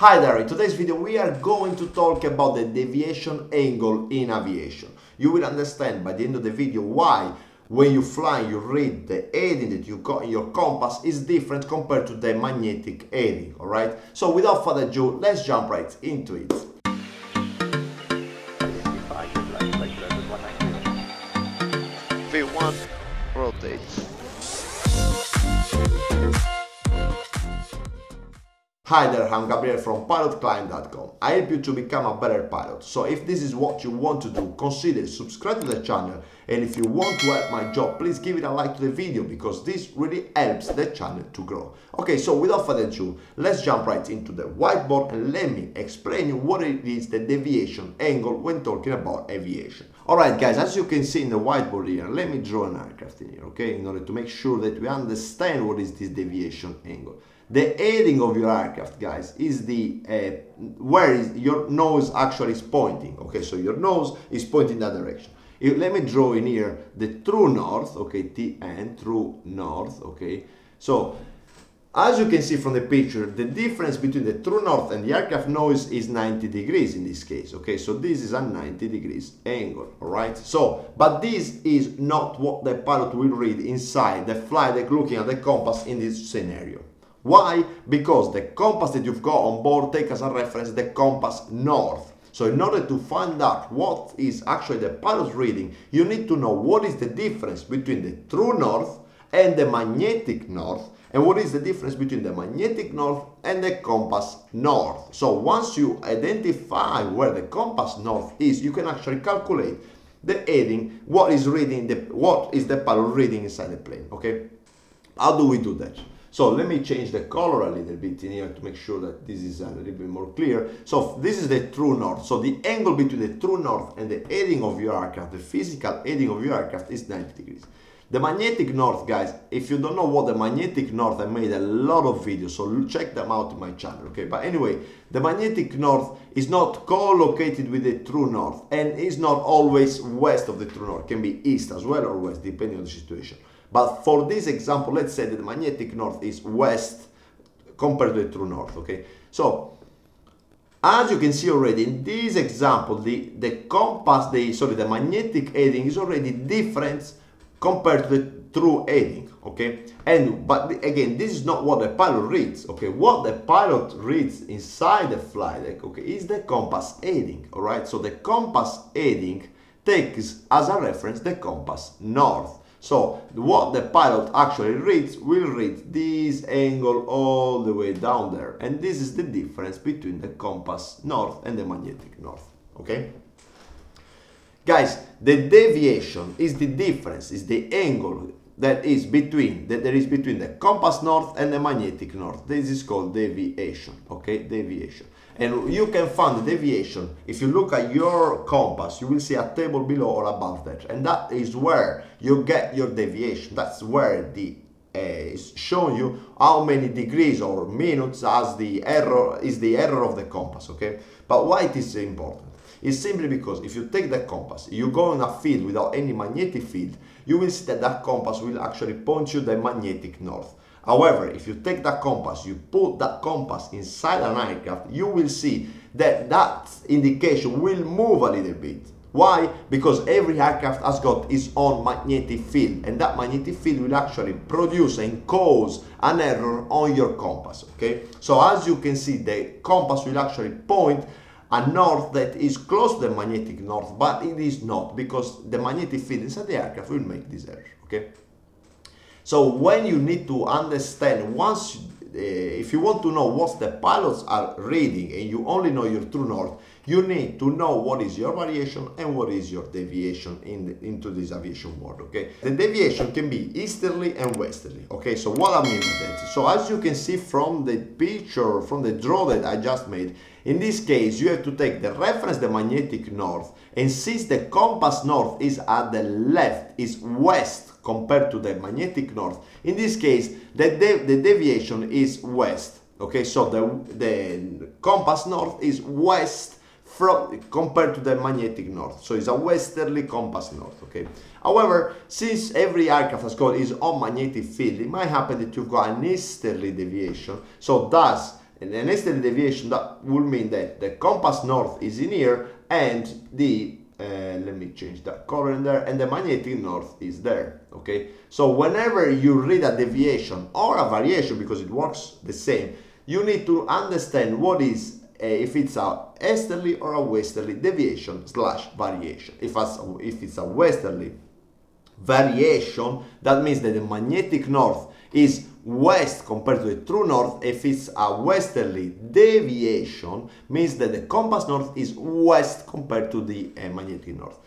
Hi there, in today's video we are going to talk about the deviation angle in aviation. You will understand by the end of the video why when you fly you read the heading that you got in your compass is different compared to the magnetic heading, alright? So without further ado, let's jump right into it. V1 rotate. Hi there, I'm Gabriel from pilotclimb.com. I help you to become a better pilot. So if this is what you want to do, consider subscribe to the channel and if you want to help my job, please give it a like to the video because this really helps the channel to grow. Okay, so without further ado, let's jump right into the whiteboard and let me explain you what it is the deviation angle when talking about aviation. Alright guys, as you can see in the whiteboard here, let me draw an aircraft in here, okay, in order to make sure that we understand what is this deviation angle. The heading of your aircraft, guys, is the uh, where is your nose actually is pointing. Okay, so your nose is pointing that direction. If, let me draw in here the true north. Okay, TN true north. Okay, so as you can see from the picture, the difference between the true north and the aircraft nose is 90 degrees in this case, okay? So this is a 90 degrees angle, all right? So, but this is not what the pilot will read inside the flight deck looking at the compass in this scenario. Why? Because the compass that you've got on board take as a reference the compass north. So in order to find out what is actually the pilot's reading, you need to know what is the difference between the true north and the magnetic north and what is the difference between the magnetic north and the compass north. So once you identify where the compass north is, you can actually calculate the heading, what is reading the what is the pilot reading inside the plane, okay? How do we do that? So let me change the color a little bit in here to make sure that this is a little bit more clear. So this is the true north. So the angle between the true north and the heading of your aircraft, the physical heading of your aircraft is 90 degrees. The magnetic north, guys, if you don't know what the magnetic north, I made a lot of videos, so check them out in my channel, okay? But anyway, the magnetic north is not co-located with the true north and is not always west of the true north. It can be east as well or west, depending on the situation. But for this example, let's say that the magnetic north is west compared to the true north, okay? So, as you can see already in this example, the, the compass, the sorry, the magnetic heading is already different compared to the true heading, okay? And but again, this is not what the pilot reads, okay? What the pilot reads inside the flight deck, okay, is the compass heading, all right? So the compass heading takes as a reference the compass north. So what the pilot actually reads will read this angle all the way down there. And this is the difference between the compass north and the magnetic north. Okay? Guys, the deviation is the difference, is the angle that is between, that there is between the compass north and the magnetic north. This is called deviation, okay? Deviation. And you can find the deviation, if you look at your compass, you will see a table below or above that. And that is where you get your deviation. That's where the uh, is showing you how many degrees or minutes as the error is the error of the compass, okay? But why it is important? It's simply because if you take the compass, you go in a field without any magnetic field, you will see that that compass will actually point you the magnetic north. However, if you take that compass, you put that compass inside an aircraft, you will see that that indication will move a little bit. Why? Because every aircraft has got its own magnetic field and that magnetic field will actually produce and cause an error on your compass, okay? So as you can see, the compass will actually point a north that is close to the magnetic north, but it is not because the magnetic field inside the aircraft will make this error, okay? So when you need to understand, once, uh, if you want to know what the pilots are reading and you only know your true north, you need to know what is your variation and what is your deviation in the, into this aviation world, okay? The deviation can be easterly and westerly, okay? So what I mean by that? So as you can see from the picture, from the draw that I just made, in this case, you have to take the reference, the magnetic north, and since the compass north is at the left, is west compared to the magnetic north. In this case, the, de the deviation is west. Okay, so the, the compass north is west from compared to the magnetic north. So it's a westerly compass north. Okay. However, since every aircraft has got its own magnetic field, it might happen that you've got an easterly deviation. So thus, an easterly deviation that would mean that the compass north is in here and the uh, let me change that color in there. And the magnetic north is there okay? So whenever you read a deviation or a variation because it works the same you need to understand what is uh, if it's a easterly or a westerly deviation slash variation. If, as, if it's a westerly variation that means that the magnetic north is west compared to the true north if it's a westerly deviation means that the compass north is west compared to the uh, magnetic north.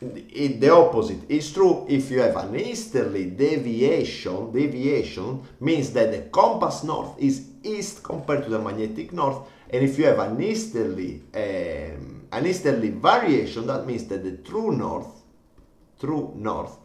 The opposite is true. If you have an easterly deviation deviation means that the compass north is east compared to the magnetic north. And if you have an easterly um, an easterly variation that means that the true north true north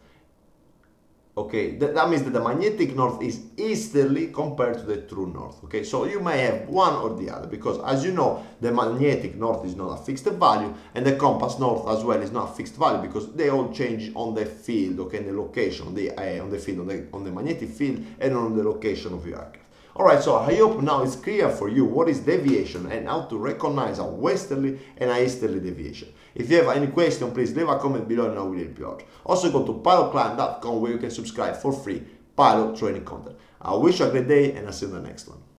okay that, that means that the magnetic north is easterly compared to the true north okay? So you may have one or the other because as you know the magnetic north is not a fixed value and the compass north as well is not a fixed value because they all change on the field okay? In the location the uh, on the field on the on the magnetic field and on the location of your aircraft Alright, so I hope now it's clear for you what is deviation and how to recognize a westerly and a easterly deviation. If you have any question, please leave a comment below and I will help you out. Also go to pilotclimb.com where you can subscribe for free pilot training content. I wish you a great day and I'll see you in the next one.